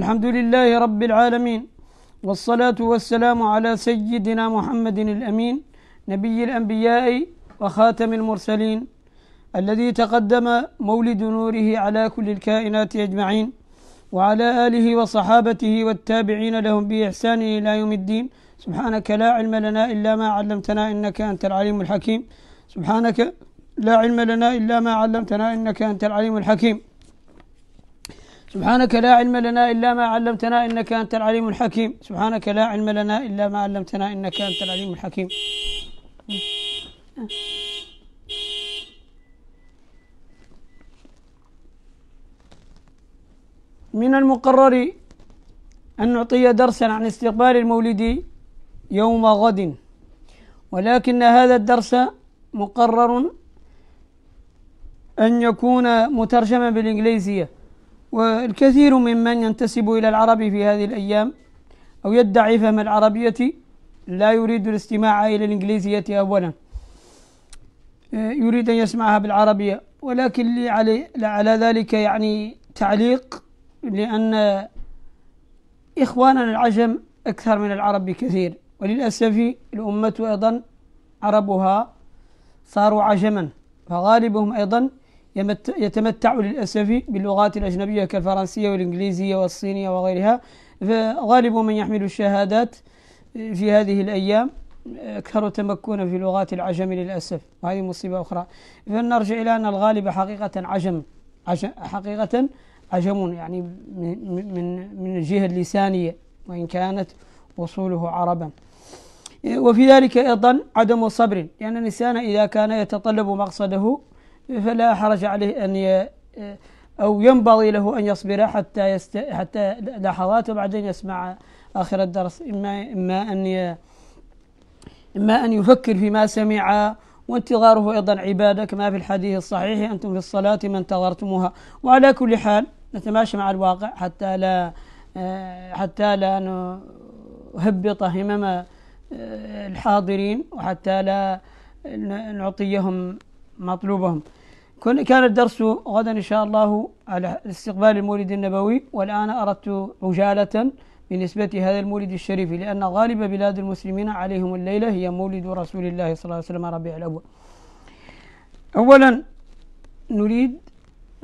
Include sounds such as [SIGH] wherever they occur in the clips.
الحمد لله رب العالمين والصلاة والسلام على سيدنا محمد الأمين نبي الأنبياء وخاتم المرسلين الذي تقدم مولد نوره على كل الكائنات أجمعين وعلى آله وصحابته والتابعين لهم بإحسان إلى يوم الدين. سبحانك لا علم لنا إلا ما علمتنا إنك أنت العليم الحكيم. سبحانك لا علم لنا إلا ما علمتنا إنك أنت العليم الحكيم. سبحانك لا علم لنا إلا ما علمتنا إنك أنت العليم الحكيم. سبحانك لا علم لنا إلا ما علمتنا إنك أنت العليم الحكيم. من المقرر أن نعطي درسا عن استقبال المولد يوم غد ولكن هذا الدرس مقرر أن يكون مترجما بالإنجليزية. والكثير ممن ينتسب إلى العرب في هذه الأيام أو يدعي فهم العربية لا يريد الاستماع إلى الإنجليزية أولا. يريد أن يسمعها بالعربية. ولكن لي علي على ذلك يعني تعليق لأن إخواننا العجم أكثر من العرب بكثير. وللأسف الأمة أيضا عربها صاروا عجما فغالبهم أيضا يتمتع للأسف باللغات الأجنبية كالفرنسية والإنجليزية والصينية وغيرها. فغالب من يحمل الشهادات في هذه الأيام أكثر تمكنا في لغات العجم للأسف. وهذه مصيبة أخرى. فنرجع إلى أن الغالب حقيقة عجم, عجم حقيقة عجم يعني من من من الجهة اللسانية وإن كانت وصوله عربا. وفي ذلك أيضا عدم صبر لأن يعني الإنسان إذا كان يتطلب مقصده فلا حرج عليه أن. أو ينبغي له أن يصبر حتى يست... حتى لحظات وبعدين يسمع آخر الدرس إما إما أن ي... إما أن يفكر فيما سمع وانتظاره أيضا عبادة كما في الحديث الصحيح أنتم في الصلاة ما انتظرتموها وعلى كل حال نتماشى مع الواقع حتى لا حتى لا نهبط همم الحاضرين وحتى لا نعطيهم مطلوبهم. كان الدرس غدا إن شاء الله على استقبال المولد النبوي والآن أردت عجالة بنسبة هذا المولد الشريف لأن غالب بلاد المسلمين عليهم الليلة هي مولد رسول الله صلى الله عليه وسلم ربيع الأول. أولا نريد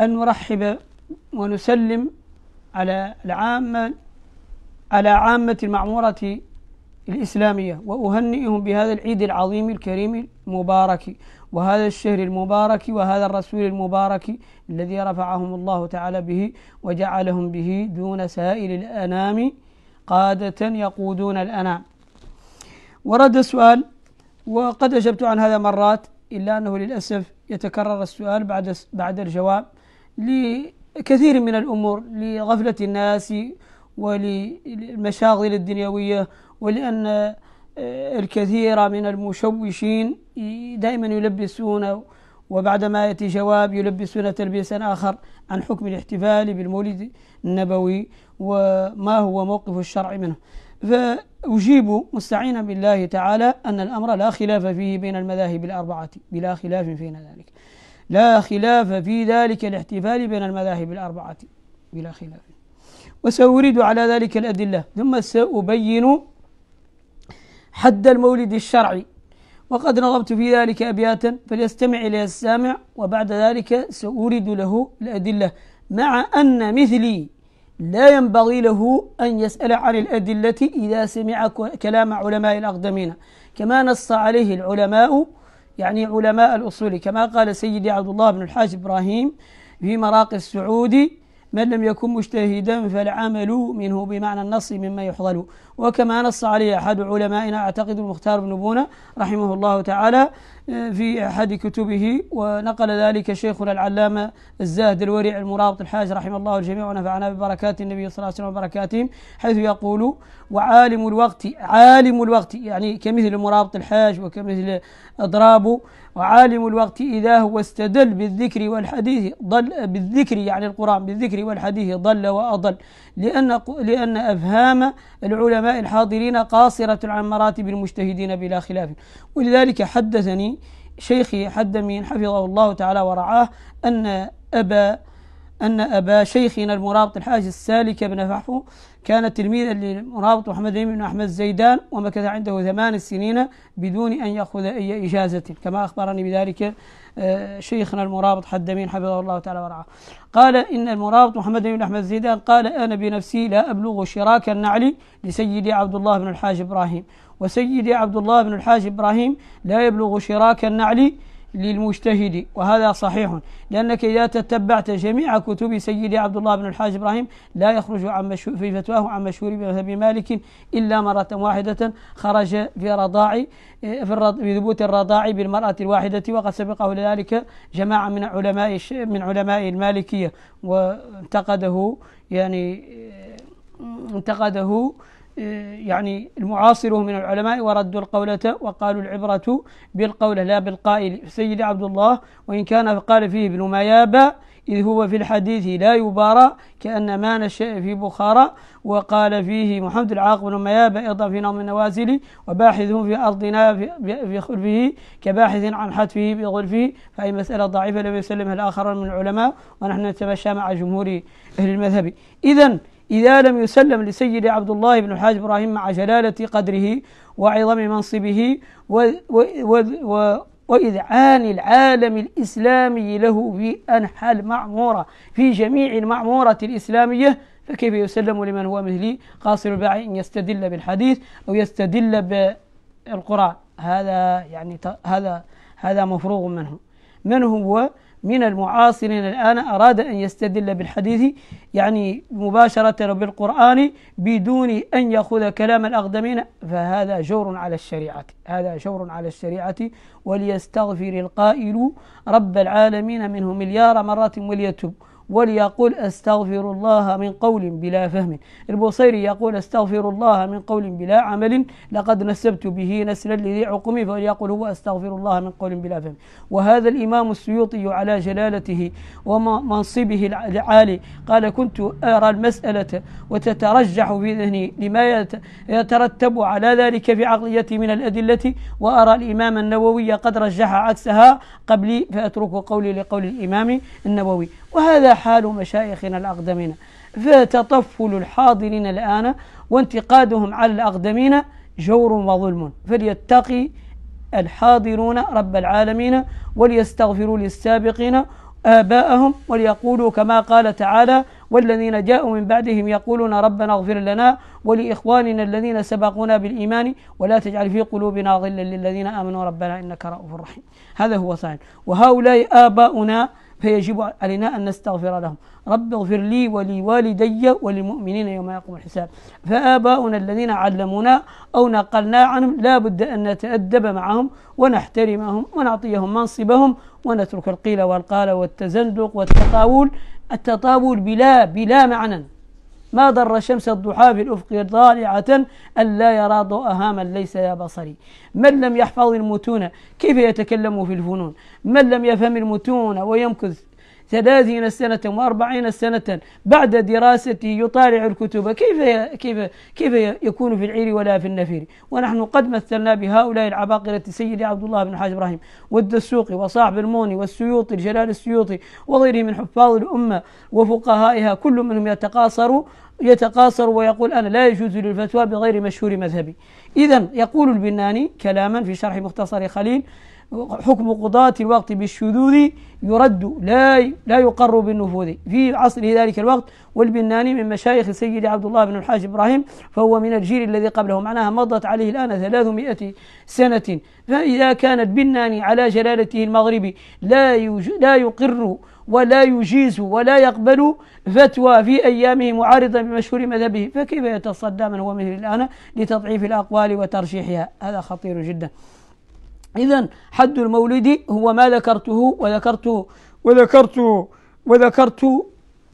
أن نرحب ونسلم على العامة على عامة المعمورة الإسلامية وأهنئهم بهذا العيد العظيم الكريم المبارك. وهذا الشهر المبارك وهذا الرسول المبارك الذي رفعهم الله تعالى به وجعلهم به دون سائر الأنام قادة يقودون الأنام. ورد السؤال وقد أجبت عن هذا مرات إلا أنه للأسف يتكرر السؤال بعد بعد الجواب لكثير من الأمور لغفلة الناس وللمشاغل الدنيوية ولأن الكثير من المشوشين دائما يلبسون وبعدما يأتي جواب يلبسون تلبيسا آخر عن حكم الاحتفال بالمولد النبوي وما هو موقف الشرع منه. فأجيب مستعينا بالله تعالى أن الأمر لا خلاف فيه بين المذاهب الأربعة بلا خلاف فينا ذلك. لا خلاف في ذلك الاحتفال بين المذاهب الأربعة بلا خلاف. وسأورد على ذلك الأدلة ثم سأبين حد المولد الشرعي. وقد نظمت في ذلك أبياتا فليستمع إليها السامع وبعد ذلك سأورد له الأدلة. مع أن مثلي لا ينبغي له أن يسأل عن الأدلة إذا سمع كلام علماء الأقدمين. كما نص عليه العلماء يعني علماء الأصول. كما قال سيدي عبد الله بن الحاج إبراهيم في مراقي السعودي من لم يكن مجتهدا فالعمل منه بمعنى النص مما يحضل وكما نص عليه أحد علمائنا أعتقد المختار بن بونة رحمه الله تعالى في أحد كتبه ونقل ذلك شيخنا العلامة الزاهد الورع المرابط الحاج رحمه الله الجميع ونفعنا ببركات النبي صلى الله عليه وسلم وبركاتهم حيث يقول وعالم الوقت عالم الوقت يعني كمثل مرابط الحاج وكمثل أضراب وعالم الوقت إذا هو استدل بالذكر والحديث ضل بالذكر يعني القرآن بالذكر والحديث ضل وأضل لأن لأن أفهام العلماء الحاضرين قاصرة عن مراتب المجتهدين بلا خلاف. ولذلك حدثني شيخي حد من حفظه الله تعالى ورعاه أن أبا أن أبا شيخنا المرابط الحاج السالك بن فحفو كان تلميذا للمرابط محمد بن أحمد زيدان ومكث عنده ثمان سنين بدون أن يأخذ أي إجازة كما أخبرني بذلك آه، شيخنا المرابط حدمين حفظه الله تعالى ورعاه. قال إن المرابط محمد بن أحمد زيدان قال أنا بنفسي لا أبلغ شراك النعل لسيدي عبد الله بن الحاج إبراهيم وسيدي عبد الله بن الحاج إبراهيم لا يبلغ شراك النعل للمجتهد وهذا صحيح. لأنك إذا تتبعت جميع كتب سيدي عبد الله بن الحاج إبراهيم لا يخرج عن مشهور في فتواه عن مشهور بمذهب مالك إلا مرة واحدة. خرج في رضاع في ثبوت الرضاع بالمرأة الواحدة وقد سبقه لذلك جماعة من علماء من علماء المالكية. وانتقده يعني انتقده يعني المعاصره من العلماء وردوا القولة وقالوا العبرة بالقولة لا بالقائل سيد عبد الله وإن كان قال فيه ابن ميابة إذ هو في الحديث لا يبارى كأن ما نشأ في بخارى وقال فيه محمد العاق بن ميابة أيضا في نظم النوازل وباحث في أرضنا في خلفه كباحث عن حتفه بغلفه فأي مسألة ضعيفة لم يسلمها الآخرون من العلماء ونحن نتمشى مع جمهور أهل المذهب. إذا إذا لم يسلم لسيد عبد الله بن الحاج إبراهيم مع جلالة قدره وعظم منصبه وإذعان العالم الإسلامي له في أنحاء المعمورة في جميع المعمورة الإسلامية فكيف يسلم لمن هو مثلي؟ قاصر الباعي أن يستدل بالحديث أو يستدل بالقرآن. هذا يعني هذا هذا مفروغ منه. من هو؟ من المعاصرين الآن أراد أن يستدل بالحديث يعني مباشرة بالقرآن بدون أن يأخذ كلام الأقدمين فهذا جور على الشريعة هذا جور على الشريعة وليستغفر القائل رب العالمين منه مليار مرة وليتوب. وليقول أستغفر الله من قول بلا فهم. البوصيري يقول أستغفر الله من قول بلا عمل لقد نسبت به نسلا لذي عقمي فليقول هو أستغفر الله من قول بلا فهم. وهذا الإمام السيوطي على جلالته ومنصبه العالي. قال كنت أرى المسألة وتترجح في ذهني لما يترتب على ذلك في عقليتي من الأدلة وأرى الإمام النووي قد رجح عكسها قبلي فأترك قولي لقول الإمام النووي. وهذا حال مشايخنا الأقدمين. فتطفل الحاضرين الآن وانتقادهم على الأقدمين جور وظلم. فليتقي الحاضرون رب العالمين وليستغفروا للسابقين آباءهم وليقولوا كما قال تعالى والذين جاءوا من بعدهم يقولون ربنا اغفر لنا ولإخواننا الذين سبقونا بالإيمان ولا تجعل في قلوبنا غلا للذين آمنوا ربنا إنك رؤوف رحيم. هذا هو صحيح. وهؤلاء آباؤنا فيجب علينا أن نستغفر لهم. رب اغفر لي ولوالدي وللمؤمنين يوم يقوم الحساب. فآباؤنا الذين علمونا أو نقلنا عنهم لا بد أن نتأدب معهم ونحترمهم ونعطيهم منصبهم ونترك القيل والقال والتزندق والتطاول التطاول بلا بلا معنى. ما ضر شمس الضحى في الأفق ضالعة ألا يرى ضوءها من ليس يا بصري. من لم يحفظ المتون؟ كيف يتكلم في الفنون؟ من لم يفهم المتون ويمكث؟ ثلاثين سنة وأربعين سنة بعد دراسته يطالع الكتب. كيف كيف كيف يكون في العير ولا في النفير؟ ونحن قد مثلنا بهؤلاء العباقرة سيدي عبد الله بن حاج إبراهيم والدسوقي وصاحب الموني والسيوطي جلال السيوطي وغيره من حفاظ الأمة وفقهائها كل منهم يتقاصر يتقاصر ويقول أنا لا يجوز للفتوى بغير مشهور مذهبي. إذا يقول البناني كلاما في شرح مختصر خليل حكم قضاة الوقت بالشذوذ يرد لا لا يقر بالنفوذ. في عصر ذلك الوقت والبناني من مشايخ سيدي عبد الله بن الحاج إبراهيم فهو من الجيل الذي قبله. معناها مضت عليه الآن 300 سنة. فإذا كان البناني على جلالته المغربي لا لا يقر ولا يجيز ولا يقبل فتوى في أيامه معارضة بمشهور مذهبه فكيف يتصدى من هو مثل الآن لتضعيف الأقوال وترشيحها؟ هذا خطير جدا. إذا حد المولد هو ما ذكرته وذكرت وذكرت وذكرت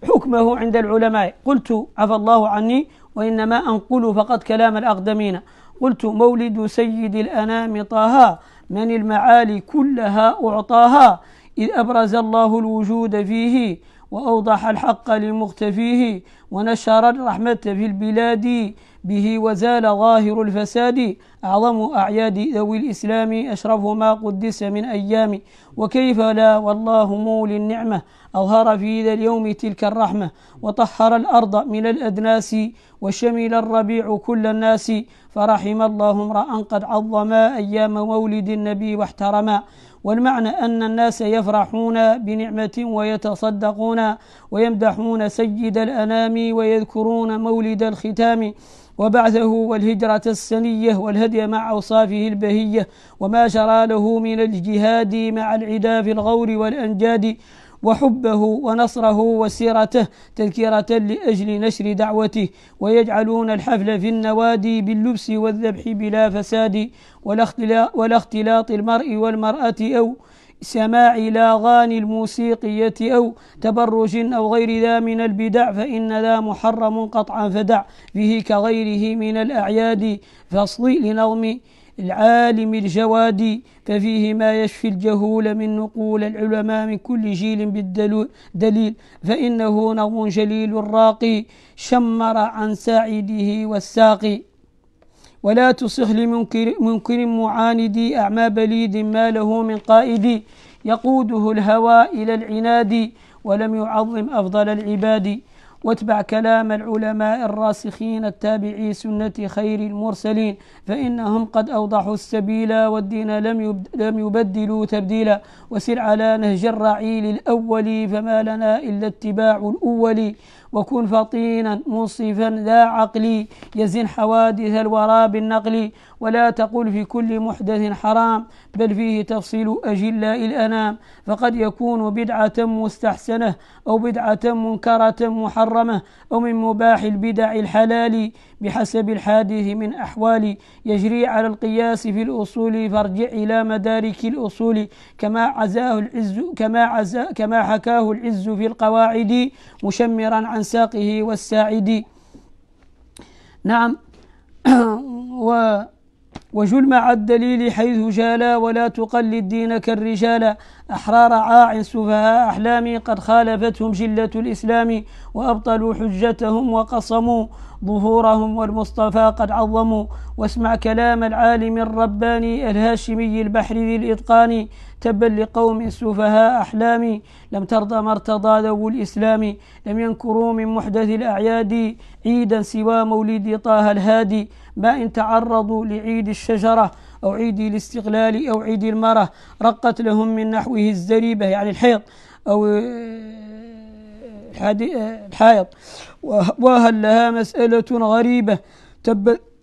حكمه عند العلماء. قلت عفى الله عني وإنما أنقل فقط كلام الأقدمين. قلت مولد سيد الأنام طه من المعالي كلها أعطاها إذ أبرز الله الوجود فيه. وأوضح الحق لمختفيه ونشر الرحمة في البلاد به وزال ظاهر الفساد أعظم أعياد ذوي الإسلام أشرف ما قدس من أيام وكيف لا والله مولي النعمة أظهر في ذا اليوم تلك الرحمة وطهر الأرض من الأدناس وشمل الربيع كل الناس فرحم الله امرأ قد عظما أيام مولد النبي واحترما والمعنى أن الناس يفرحون بنعمة ويتصدقون ويمدحون سيد الأنام ويذكرون مولد الختام وبعثه والهجرة السنية والهدي مع أوصافه البهية وما جرى له من الجهاد مع العدا في الغور والأنجاد وحبه ونصره وسيرته تذكرة لأجل نشر دعوته ويجعلون الحفل في النوادي باللبس والذبح بلا فساد ولا اختلاط المرء والمرأة أو سماع الأغاني الموسيقية أو تبرج أو غير ذا من البدع فإن ذا محرم قطعا فدع فيه كغيره من الأعياد. فاصغ لنظم العالم الجواد ففيه ما يشفي الجهول من نقول العلماء من كل جيل بالدليل فإنه نظم جليل الراقي شمر عن ساعده والساقي. ولا تصخ لمنكر منكر معاند أعمى بليد ما له من قائد. يقوده الهوى إلى العناد ولم يعظم أفضل العباد. واتبع كلام العلماء الراسخين التابعي سنة خير المرسلين فإنهم قد أوضحوا السبيل والدين لم لم يبدلوا تبديلا. وسر على نهج الرعيل الأول فما لنا إلا اتباع الأول. وكن فطينا منصفا ذا عقل يزن حوادث الورى بالنقل ولا تقل في كل محدث حرام بل فيه تفصيل أجلاء الأنام فقد يكون بدعة مستحسنة أو بدعة منكرة محرمة أو من مباح البدع الحلال بحسب الحادث من أحوال يجري على القياس في الأصول فارجع إلى مدارك الأصول كما عزاه العز كما عزا كما حكاه العز في القواعد مشمرا عن ساقه والساعد. نعم. [CLEARS THROAT] و وجل مع الدليل حيث جالا ولا تقلد دينك الرجال أحرار عاع سفهاء أحلام قد خالفتهم جلة الإسلام وأبطلوا حجتهم وقصموا ظهورهم والمصطفى قد عظموا. واسمع كلام العالم الرباني الهاشمي البحر ذي الإتقان. تبا لقوم سفهاء أحلام لم ترضى ما ارتضى ذو الإسلام لم ينكروا من محدث الأعياد عيدا سوى مولد طه الهادي. ما إن تعرضوا لعيد الشجرة أو عيد الاستقلال أو عيد المرة رقت لهم من نحوه الزريبة يعني الحيض أو الحائط. وهل لها مسألة غريبة؟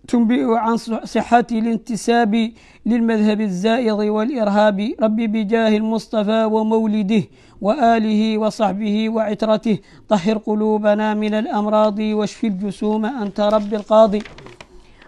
تنبئ عن صحة الانتساب للمذهب الزائغ والإرهاب ربي بجاه المصطفى ومولده وآله وصحبه وعترته. طهر قلوبنا من الأمراض واشف الجسوم أنت رب القاضي.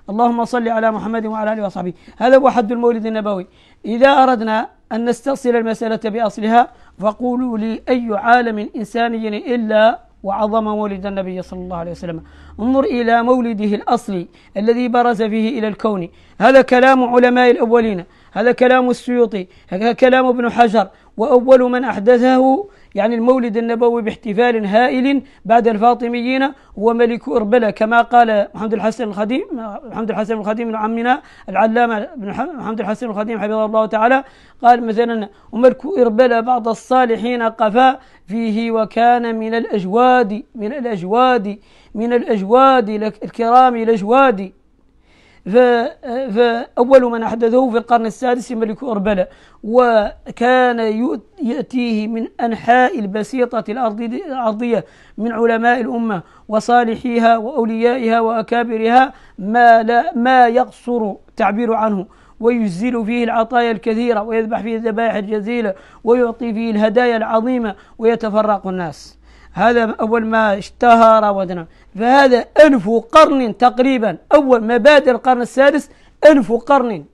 اللهم صل على محمد وعلى آله وصحبه. هذا هو حد المولد النبوي. إذا أردنا أن نستأصل المسألة بأصلها فقولوا لي أي عالم إنساني إلا وعظم مولد النبي صلى الله عليه وسلم. انظر إلى مولده الاصلي الذي برز فيه إلى الكون. هذا كلام علماء الأولين هذا كلام السيوطي هذا كلام ابن حجر. وأول من أحدثه يعني المولد النبوي باحتفال هائل بعد الفاطميين هو ملك أربلة كما قال محمد الحسن الخديم محمد الحسن الخديم من عمنا العلامة محمد الحسن الخديم حفظه الله تعالى قال مثلا وملك إربلة بعض الصالحين قفا فيه وكان من الأجواد من الأجواد من الأجواد الكرام الأجواد. فأول من أحدثه في القرن السادس ملك أربلة وكان يأتيه من أنحاء البسيطة الأرضية من علماء الأمة وصالحيها وأوليائها وأكابرها ما, لا ما يقصر التعبير عنه ويجزل فيه العطايا الكثيرة ويذبح فيه الذبائح الجزيلة ويعطي فيه الهدايا العظيمة ويتفرق الناس. هذا أول ما اشتهر ودنا. فهذا ألف قرن تقريبا. أول مبادئ القرن السادس ألف قرن.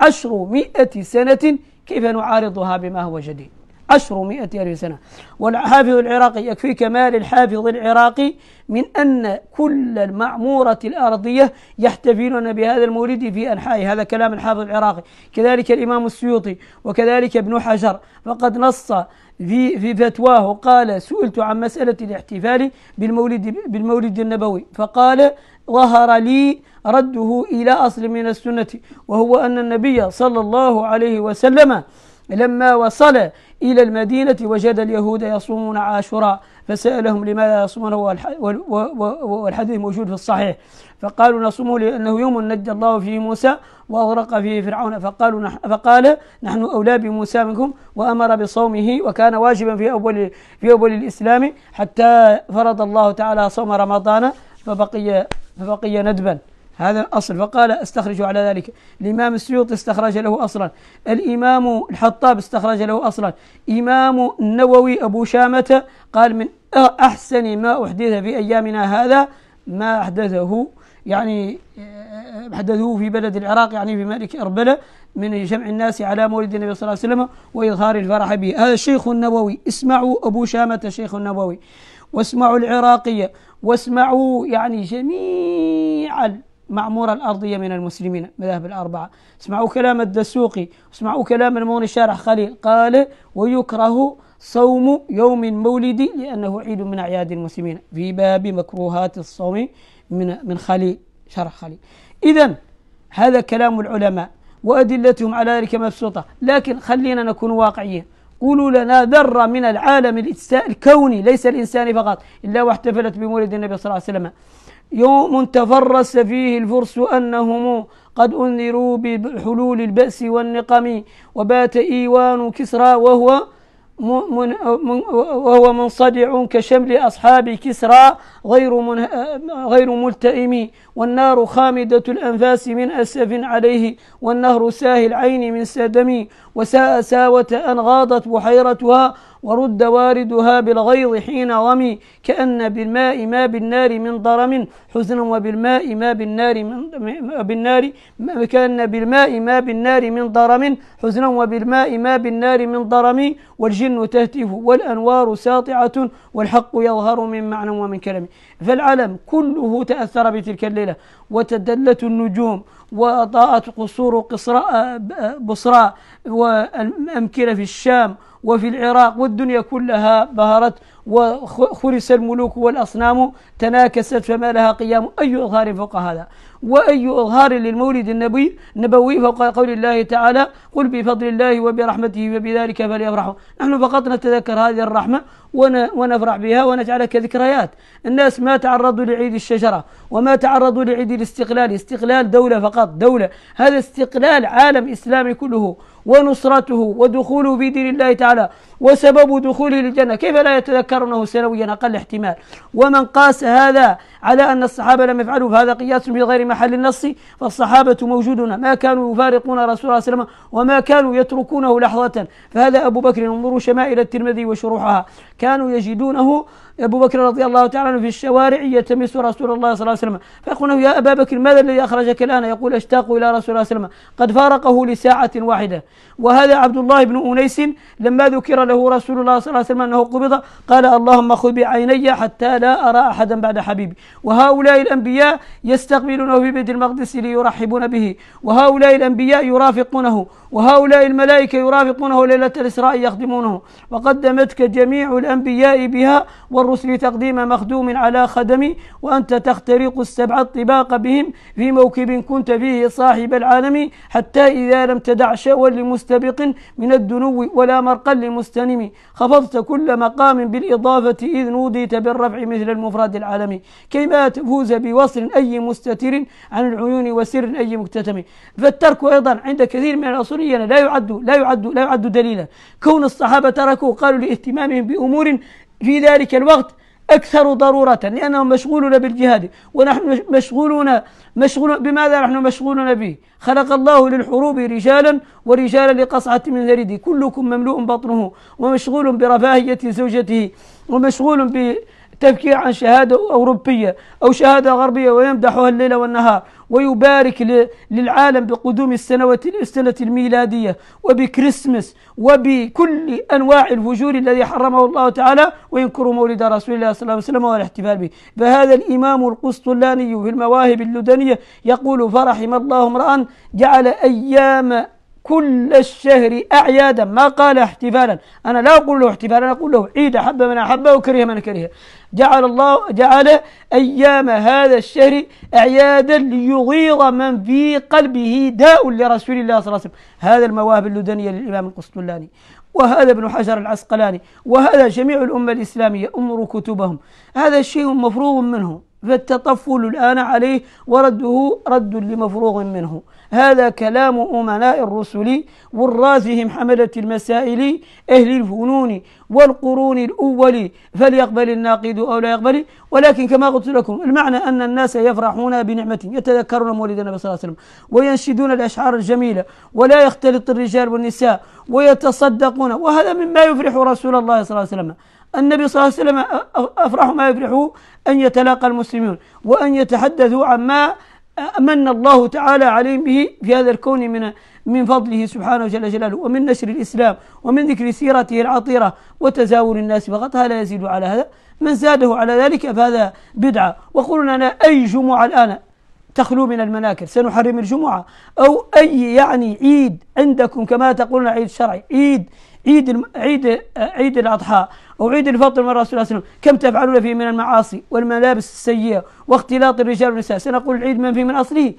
عشر مئة سنة كيف نعارضها بما هو جديد عشر مئة ألف سنة. والحافظ العراقي يكفي كمال الحافظ العراقي من أن كل المعمورة الأرضية يحتفلون بهذا المولد في أنحائه هذا كلام الحافظ العراقي. كذلك الإمام السيوطي وكذلك ابن حجر. فقد نص في في فتواه قال سئلت عن مسألة الاحتفال بالمولد بالمولد النبوي فقال ظهر لي رده إلى أصل من السنة وهو أن النبي صلى الله عليه وسلم لما وصل إلى المدينة وجد اليهود يصومون عاشوراء فسألهم لماذا يصومونه والحديث موجود في الصحيح. فقالوا نصومه لأنه يوم نجى الله فيه موسى وأغرق فيه فرعون. فقالوا نح فقال نحن أولى بموسى منكم وأمر بصومه وكان واجبا في أول في أول الإسلام حتى فرض الله تعالى صوم رمضان فبقي فبقي ندبا. هذا الأصل. فقال استخرج على ذلك. الإمام السيوطي استخرج له أصلا. الإمام الحطاب استخرج له أصلا. إمام النووي أبو شامة قال من أحسن ما أحدث في أيامنا هذا ما أحدثه يعني أحدثه في بلد العراق يعني في مالك أربلة من جمع الناس على مولد النبي صلى الله عليه وسلم وإظهار الفرح به. هذا الشيخ النووي. اسمعوا أبو شامة الشيخ النووي. واسمعوا العراقية. واسمعوا يعني جميع معمورة الأرضية من المسلمين مذاهب الأربعة. اسمعوا كلام الدسوقي اسمعوا كلام المون الشارح خليل. قال ويكره صوم يوم المولد لأنه عيد من أعياد المسلمين. في باب مكروهات الصوم من من خليل شرح خليل. إذا هذا كلام العلماء وأدلتهم على ذلك مبسوطة. لكن خلينا نكون واقعيين. قولوا لنا ذرة من العالم الكوني ليس الإنساني فقط إلا واحتفلت بمولد النبي صلى الله عليه وسلم. يوم تفرس فيه الفرس أنهم قد أنذروا بحلول البأس والنقم وبات إيوان كسرى وهو من وهو منصدع كشمل أصحاب كسرى غير من غير ملتئم والنار خامدة الأنفاس من أسف عليه والنهر ساهي العين من سدم وساء ساوة أن غاضت بحيرتها ورد واردها بالغيظ حين ضمي كأن بالماء ما بالنار من ضرم. حزنا وبالماء ما بالنار من بالنار كأن بالماء ما بالنار من ضرم. حزنا وبالماء ما بالنار من ضرم. والجن تهتف والأنوار ساطعة والحق يظهر من معنى ومن كلام. فالعلم كله تأثر بتلك الليلة وتدلت النجوم وأضاءت قصور قصراء بصراء والأمكنة في الشام وفي العراق والدنيا كلها بهرت وخرس الملوك والأصنام تناكست فما لها قيام. أي إظهار فوق هذا؟ وأي إظهار للمولد النبوي نبوي فوق قول الله تعالى قل بفضل الله وبرحمته فبذلك فليفرحوا. نحن فقط نتذكر هذه الرحمة ونفرح بها ونجعلها كذكريات الناس ما تعرضوا لعيد الشجرة وما تعرضوا لعيد الاستقلال. استقلال دولة فقط دولة. هذا استقلال عالم إسلامي كله. ونصرته ودخوله في دين الله تعالى وسبب دخوله للجنة. كيف لا يتذكرونه سنويا أقل احتمال؟ ومن قاس هذا على أن الصحابة لم يفعلوا فهذا قياس في غير محل النص. فالصحابة موجودون ما كانوا يفارقون رسول الله صلى الله عليه وسلم وما كانوا يتركونه لحظة. فهذا أبو بكر انظروا شمائل الترمذي وشروحها. كانوا يجدونه أبو بكر رضي الله تعالى عنه في الشوارع يلتمس رسول الله صلى الله عليه وسلم. فيقول يا أبا بكر ماذا الذي أخرجك الآن؟ يقول أشتاق إلى رسول الله صلى الله عليه وسلم. قد فارقه لساعة واحدة. وهذا عبد الله بن أنيس لما ذكر له رسول الله صلى الله عليه وسلم أنه قبض قال اللهم خذ بعيني حتى لا أرى أحدا بعد حبيبي. وهؤلاء الأنبياء يستقبلونه في بيت المقدس ليرحبون به. وهؤلاء الأنبياء يرافقونه. وهؤلاء الملائكة يرافقونه ليلة الإسراء يخدمونه. وقدمتك جميع الأنبياء بها والرسل تقديم مخدوم على خدم وأنت تخترق السبع الطباق بهم في موكب كنت فيه صاحب العالم حتى إذا لم تدع شوا لمستبق من الدنو ولا مرقا لمستنم. خفضت كل مقام بالإضافة إذ نوديت بالرفع مثل المفرد العالمي كيما تفوز بوصل أي مستتر عن العيون وسر أي مكتتم. فالترك أيضا عند كثير من الأصوليين لا يعد لا يعد لا يعد دليلا. كون الصحابة تركوا قالوا لإهتمامهم بأمور في ذلك الوقت أكثر ضرورة لأنهم مشغولون بالجهاد. ونحن مشغولون مشغول بماذا نحن مشغولون به؟ خلق الله للحروب رجالا ورجالا لقصعة من ذريد كلكم مملوء بطنه ومشغول برفاهية زوجته ومشغول تفكير عن شهادة أوروبية أو شهادة غربية ويمدحها الليل والنهار ويبارك للعالم بقدوم السنوات السنة الميلادية وبكريسمس وبكل أنواع الفجور الذي حرمه الله تعالى وينكر مولد رسول الله صلى الله عليه وسلم والاحتفال به. فهذا الإمام القسطلاني في المواهب اللدنية يقول فرحم الله امرأ جعل أيام كل الشهر أعيادا ما قال احتفالا. أنا لا أقول له احتفالا أقول له عيد أحب من أحبة وكره من كره. جعل الله جعل أيام هذا الشهر أعيادا ليغيظ من في قلبه داء لرسول الله صلى الله عليه وسلم. هذا المواهب اللدنية للإمام القسطلاني. وهذا ابن حجر العسقلاني. وهذا جميع الأمة الإسلامية انظروا كتبهم. هذا شيء مفروغ منه. فالتطفل الآن عليه ورده رد لمفروغ منه. هذا كلام أمناء الرسل وراسهم حملة المسائل أهل الفنون والقرون الأول فليقبل الناقد أو لا يقبل. ولكن كما قلت لكم المعنى أن الناس يفرحون بنعمة يتذكرون مولد النبي صلى الله عليه وسلم وينشدون الأشعار الجميلة ولا يختلط الرجال والنساء ويتصدقون. وهذا مما يفرح رسول الله صلى الله عليه وسلم. النبي صلى الله عليه وسلم أفرح ما يفرحه أن يتلاقى المسلمون وأن يتحدثوا عما من الله تعالى عليهم به في هذا الكون من من فضله سبحانه جل جلاله ومن نشر الإسلام ومن ذكر سيرته العطيرة وتزاور الناس فقط هذا يزيد على هذا. من زاده على ذلك فهذا بدعة. وقلنا لنا أي جمعة الآن تخلو من المناكر؟ سنحرم الجمعة أو أي يعني عيد عندكم كما تقولون عيد شرعي. عيد عيد عيد عيد الأضحى أو عيد الفطر من رسول الله صلى الله عليه وسلم. كم تفعلون فيه من المعاصي والملابس السيئة واختلاط الرجال والنساء؟ سنقول العيد من فيه من أصله.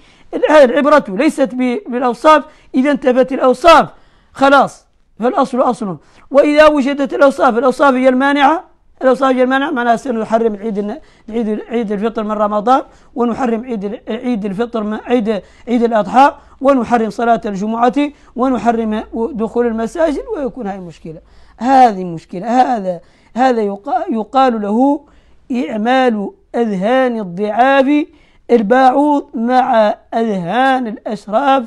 هذه العبرة ليست بالأوصاف. إذا انتفت الأوصاف. خلاص. فالأصل أصل. وإذا وجدت الأوصاف الأوصاف هي المانعة. الأوصاف هي المانعة معناها سنحرم العيد عيد عيد الفطر من رمضان ونحرم عيد عيد الفطر من عيد عيد الأضحى ونحرم صلاة الجمعة ونحرم دخول المساجد ويكون هذه مشكلة. هذه مشكلة. هذا هذا يقال له إعمال أذهان الضعاف الباعوض مع أذهان الأشراف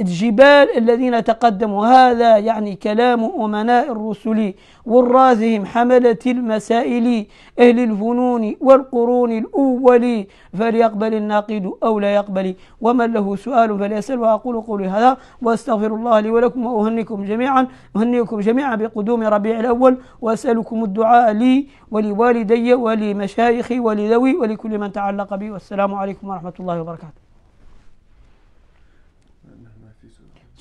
الجبال الذين تقدموا. هذا يعني كلام أمناء الرسل وراثهم حملة المسائل أهل الفنون والقرون الأول فليقبل الناقد أو لا يقبل. ومن له سؤال فليسأل وأقول قولي هذا وأستغفر الله لي ولكم وأهنيكم جميعا أهنيكم جميعا بقدوم ربيع الأول. وأسألكم الدعاء لي ولوالدي ولمشايخي ولذوي ولكل من تعلق بي. والسلام عليكم ورحمة الله وبركاته.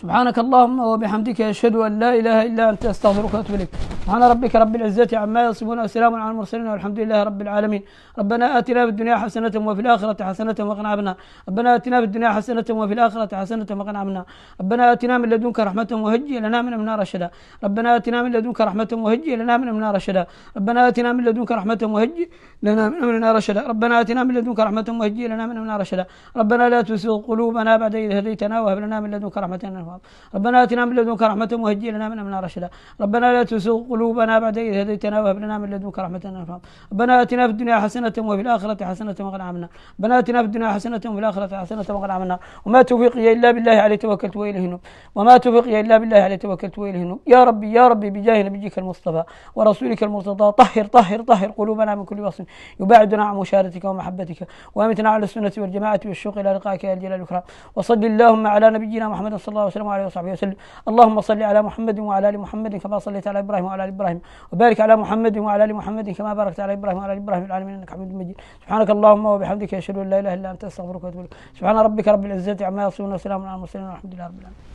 سبحانك اللهم وبحمدك أشهد أن لا إله إلا أنت أستغفرك وأتوب إليك. سبحان ربك رب العزة عما يصفون وسلام على المرسلين والحمد لله رب العالمين. ربنا آتنا في الدنيا حسنة وفي الآخرة حسنة وقنا عذاب ربنا آتنا في الدنيا حسنة وفي الآخرة حسنة وقنا عذاب ربنا آتنا من لدنك رحمة وهجي لنا من أمنا رشدا. ربنا آتنا من لدنك رحمة وهجي لنا من أمنا رشدا. ربنا آتنا من لدنك رحمة وهجي لنا من أمنا رشدا. ربنا آتنا من لدنك رحمة وهجي لنا من أمنا رشدا. ربنا لا تزغ قلوبنا بعد إذ هديتنا وهب لنا من لدنك رحمة ربنا آتنا من لدنك رحمة وهجي لنا من أمنا رشدا. ربنا لا تزغ قلوبنا بعد إذ هديتنا وهب لنا من لدنك رحمة إنك ربنا آتنا في الدنيا حسنة وفي الآخرة حسنة وقنا النار ربنا آتنا في الدنيا حسنة وفي الآخرة حسنة وقنا النار وما توفيقي إلا بالله عليه توكلت وإليه نوب وما توفيقي إلا بالله عليه توكلت وإليه نوب يا ربي يا ربي بجاه نبيك المصطفى ورسولك المرتضى طهر طهر طهر قلوبنا من كل وصف. يباعدنا عن مشاهدتك ومحبتك. وأمتنا على السنة والجماعة والشوق إلى لقائك يا الجلال والإكرام. وصل اللهم على نبينا محمد صلى الله عليه وسلم وعلى وصحبه وسلم. اللهم صل على محمد وعلى آل محمد كما صليت على إبراهيم وعلى آل إبراهيم. وبارك على محمد وعلى آل محمد كما باركت على إبراهيم وعلى آل إبراهيم في العالمين إنك حميد مجيد. سبحانك اللهم وبحمدك أشهد أن لا إله إلا أنت أستغفرك وأتوب إليك. سبحان ربك رب العزة عما يصفون وسلام على المرسلين والحمد لله رب العالمين.